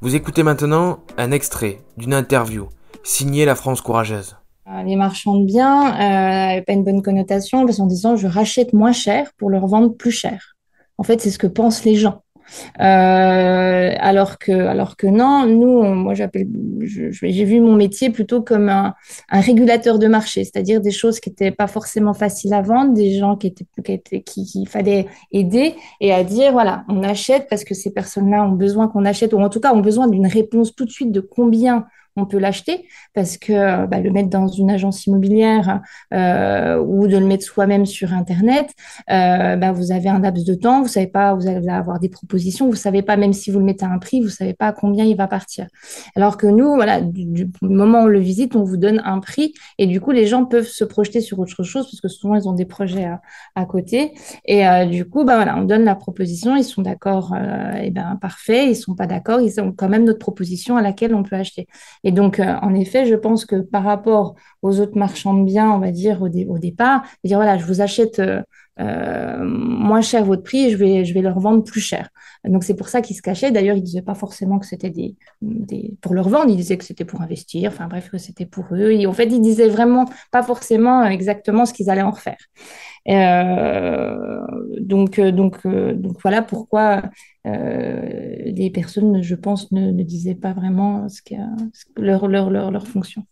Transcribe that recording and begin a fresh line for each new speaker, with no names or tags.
Vous écoutez maintenant un extrait d'une interview signée La France courageuse.
Euh, les marchands de biens n'avaient pas une bonne connotation parce qu'en disant je rachète moins cher pour leur vendre plus cher. En fait, c'est ce que pensent les gens. Euh, alors que, alors que non, nous, moi j'appelle, j'ai vu mon métier plutôt comme un, régulateur de marché, c'est-à-dire des choses qui n'étaient pas forcément faciles à vendre, des gens qui étaient, qui, qui, qui fallait aider et à dire voilà, on achète parce que ces personnes-là ont besoin qu'on achète ou en tout cas ont besoin d'une réponse tout de suite de combien on peut l'acheter parce que bah, le mettre dans une agence immobilière euh, ou de le mettre soi-même sur Internet, euh, bah, vous avez un laps de temps, vous savez pas, vous allez avoir des propositions, vous savez pas, même si vous le mettez à un prix, vous savez pas à combien il va partir. Alors que nous, voilà, du, moment où on le visite, on vous donne un prix et du coup, les gens peuvent se projeter sur autre chose parce que souvent, ils ont des projets à, côté. Et euh, du coup, bah, voilà, on donne la proposition, ils sont d'accord, et ben parfait, ils sont pas d'accord, ils ont quand même notre proposition à laquelle on peut acheter. Et donc, euh, en effet, je pense que par rapport aux autres marchands de biens, on va dire au, départ, dire voilà, je vous achète euh, euh, moins cher votre prix et je vais, je vais leur vendre plus cher. Donc, c'est pour ça qu'ils se cachaient. D'ailleurs, ils ne disaient pas forcément que c'était des, pour leur vendre, ils disaient que c'était pour investir, enfin bref, que c'était pour eux. Et en fait, ils disaient vraiment pas forcément exactement ce qu'ils allaient en faire. donc, donc, donc voilà pourquoi les personnes, je pense, ne, disaient pas vraiment ce que, leur, leur, leur, leur fonction.